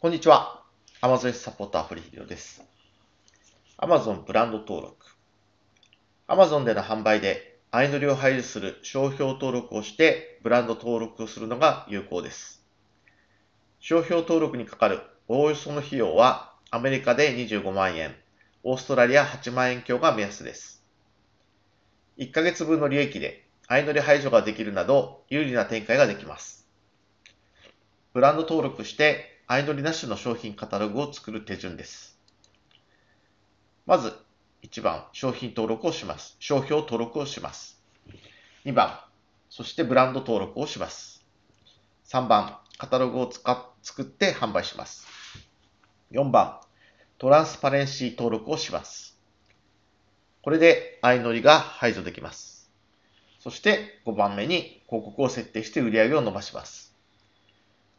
こんにちは。Amazon サポーター堀秀夫です。Amazon ブランド登録。Amazon での販売で相乗りを配慮する商標登録をしてブランド登録をするのが有効です。商標登録にかかるおおよその費用はアメリカで25万円、オーストラリア8万円強が目安です。1ヶ月分の利益で相乗り排除ができるなど有利な展開ができます。ブランド登録して相乗りなしの商品カタログを作る手順です。まず、1番、商品登録をします。商標登録をします。2番、そしてブランド登録をします。3番、カタログを使っ作って販売します。4番、トランスパレンシー登録をします。これで相乗りが排除できます。そして5番目に広告を設定して売り上げを伸ばします。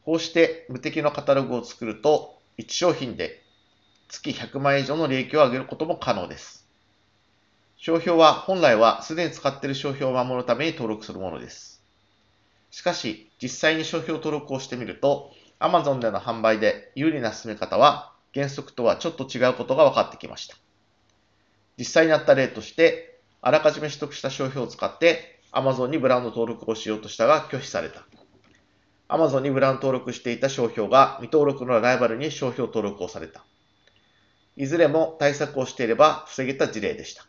こうして無敵のカタログを作ると1商品で月100万円以上の利益を上げることも可能です。商標は本来はすでに使っている商標を守るために登録するものです。しかし実際に商標登録をしてみると Amazon での販売で有利な進め方は原則とはちょっと違うことが分かってきました。実際にあった例としてあらかじめ取得した商標を使って Amazon にブランド登録をしようとしたが拒否された。Amazon にブラン登録していた商標が未登録のライバルに商標登録をされた。いずれも対策をしていれば防げた事例でした。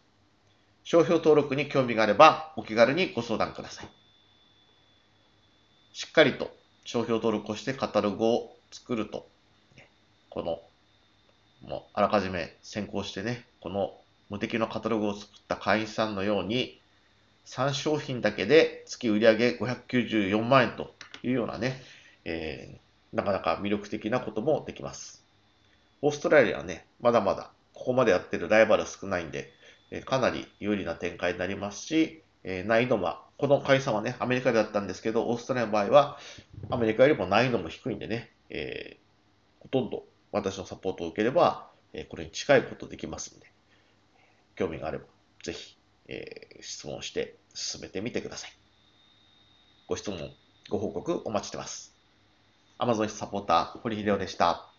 商標登録に興味があればお気軽にご相談ください。しっかりと商標登録をしてカタログを作ると、この、もうあらかじめ先行してね、この無敵のカタログを作った会員さんのように、3商品だけで月売上594万円というようなね、えー、なかなか魅力的なこともできます。オーストラリアはね、まだまだここまでやってるライバル少ないんで、えかなり有利な展開になりますし、え、難易度は、この会員さんはね、アメリカでだったんですけど、オーストラリアの場合は、アメリカよりも難易度も低いんでね、えー、ほとんど私のサポートを受ければ、えこれに近いことできますんで、興味があれば、ぜひ、えー、質問して進めてみてください。ご質問、ご報告お待ちしてます。Amazon サポーター、堀秀夫でした。